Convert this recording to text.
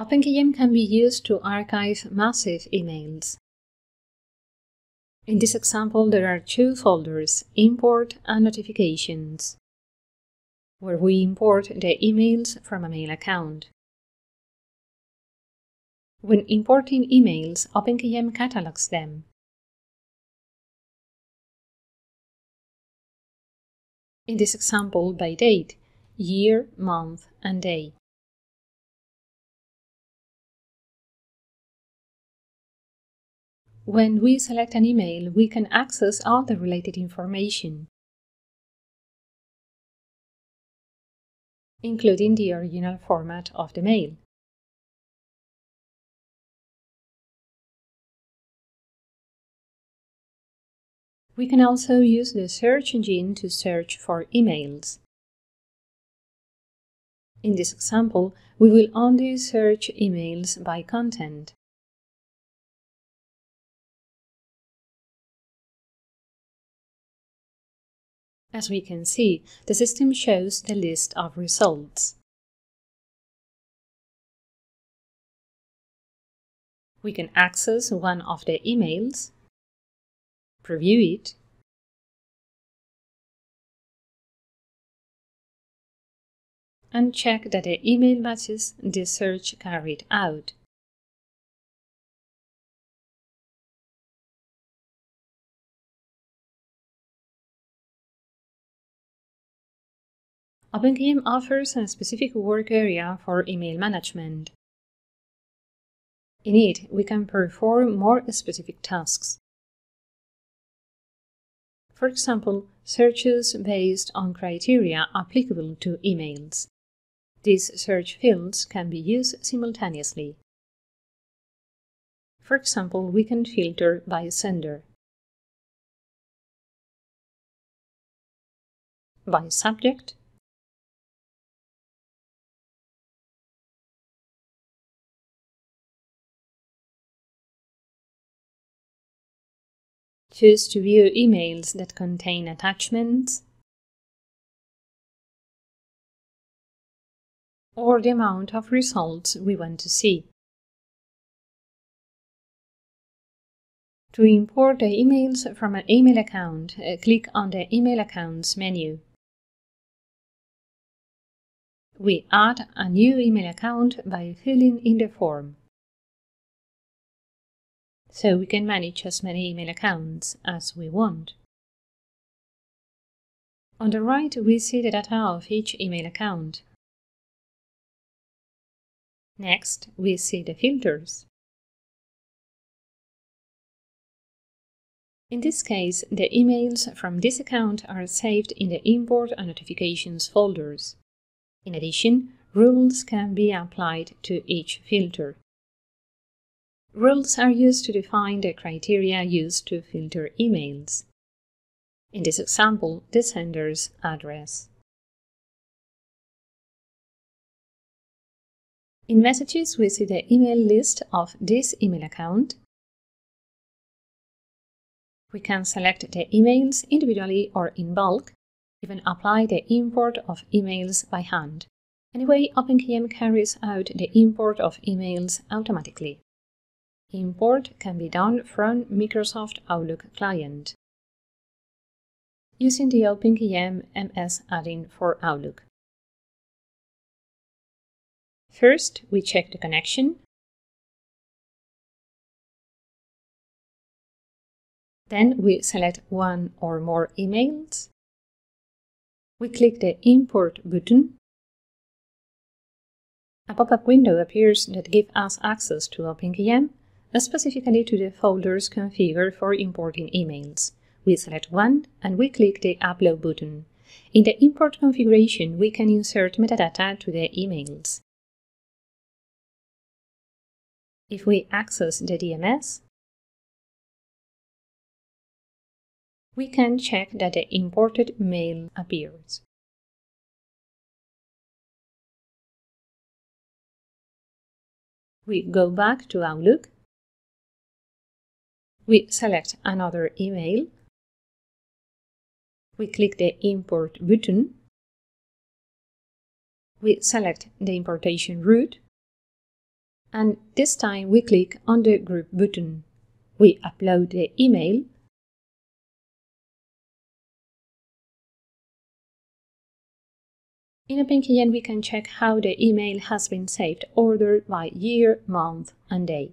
OpenKM can be used to archive massive emails. In this example, there are two folders, Import and Notifications, where we import the emails from a mail account. When importing emails, OpenKM catalogs them. In this example, by date, year, month, and day. When we select an email, we can access all the related information, including the original format of the mail. We can also use the search engine to search for emails. In this example, we will only search emails by content. As we can see, the system shows the list of results. We can access one of the emails, preview it, and check that the email matches the search carried out. OpenKM offers a specific work area for email management. In it, we can perform more specific tasks. For example, searches based on criteria applicable to emails. These search fields can be used simultaneously. For example, we can filter by sender, by subject, Choose to view emails that contain attachments or the amount of results we want to see. To import the emails from an email account, uh, click on the Email Accounts menu. We add a new email account by filling in the form so we can manage as many email accounts as we want. On the right, we see the data of each email account. Next, we see the filters. In this case, the emails from this account are saved in the Import and Notifications folders. In addition, rules can be applied to each filter. Rules are used to define the criteria used to filter emails. In this example, the sender's address. In Messages, we see the email list of this email account. We can select the emails individually or in bulk, even apply the import of emails by hand. Anyway, OpenKM carries out the import of emails automatically. Import can be done from Microsoft Outlook client using the OpenKM MS add-in for Outlook. First, we check the connection. Then we select one or more emails. We click the Import button. A pop-up window appears that gives us access to OpenKM specifically to the folders configured for importing emails. We select one and we click the Upload button. In the import configuration, we can insert metadata to the emails. If we access the DMS, we can check that the imported mail appears. We go back to Outlook we select another email. We click the Import button. We select the importation route. And this time we click on the group button. We upload the email In OpenKM, we can check how the email has been saved, ordered by year, month, and day.